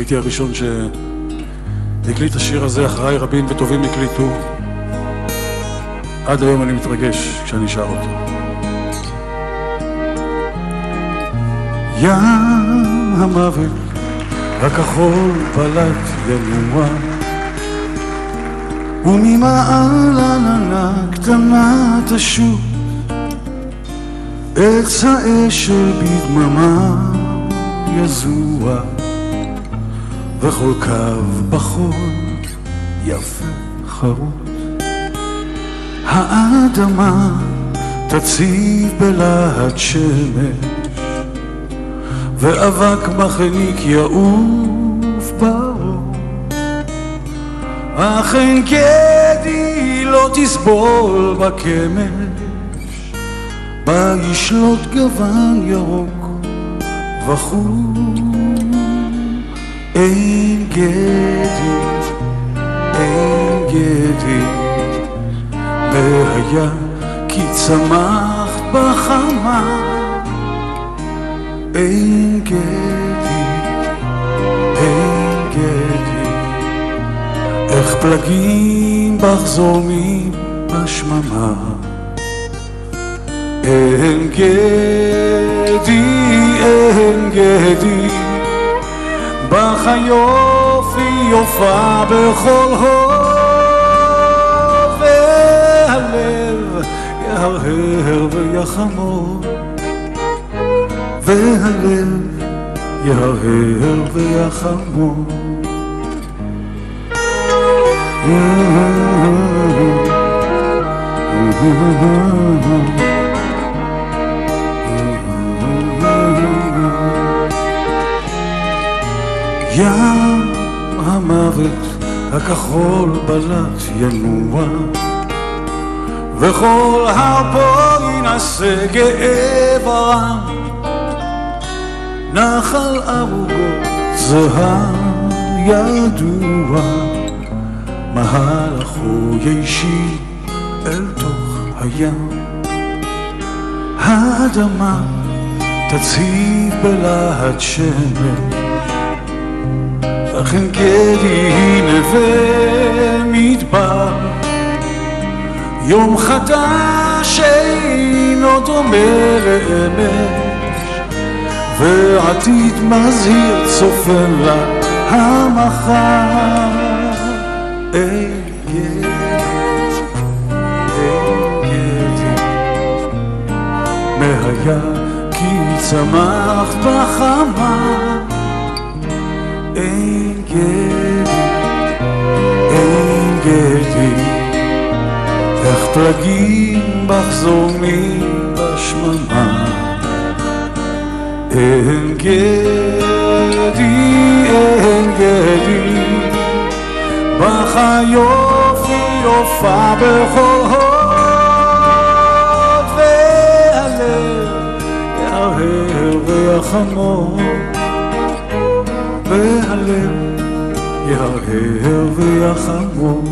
הייתי הראשון שהקליט את השיר הזה, אחריי רבים וטובים הקליטו. עד היום אני מתרגש כשאני שר אותו. ים המוות הכחול פלט ינוע וממעל עננה קטנה תשוב עץ האשל בדממה יזוע וכל קו בחול יפה חרוט. האדמה תציב בלהט שמש ואבק מחניק יעוף באור. אך אין קדי לא תסבול בקמש בה ישלוט גוון ירוק וחור אין גדי, אין גדי והיה כי צמחת בחמה. אין גדי, אין גדי איך פלגים בך זורמים בשממה. אין גדי, אין בך היופי יופה בכל הוב, והלב יהרהר ויחמור, והלב יהרהר ויחמור. Mm-hmm. ים המוות הכחול בלט ינוע וכל הר פה יינשא כאב הרם נחל ערוגות זה הידוע מהלכו ישי אל תוך הים. האדמה תציב בלהט שמש אכן גדי נווה מדבר. יום חדש אינו דומה לאמש ועתיד מזהיר צופן לה המחר אין אין מהיה כי צמחת בחמה איך פלגים בך זורמים בשממה. אין גדי, אין גדי, בך היופי יופה בכל הוד, והלב יהרהר ויחמור. והלב יהרהר ויחמור